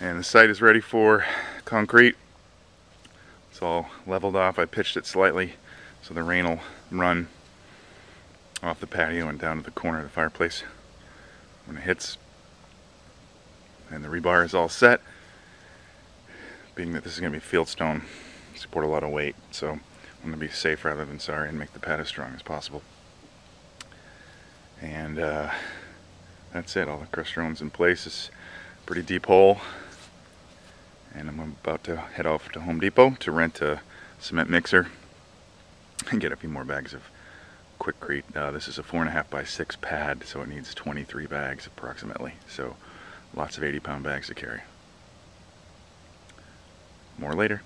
And the site is ready for concrete. It's all leveled off. I pitched it slightly so the rain will run off the patio and down to the corner of the fireplace when it hits. And the rebar is all set. Being that this is going to be fieldstone, support a lot of weight, so I'm going to be safe rather than sorry and make the pad as strong as possible. And uh, that's it. All the crushed stone's in place. It's a pretty deep hole. And I'm about to head off to Home Depot to rent a cement mixer and get a few more bags of Quikrete. Uh, this is a four and a half by six pad, so it needs 23 bags approximately. So lots of 80 pound bags to carry. More later.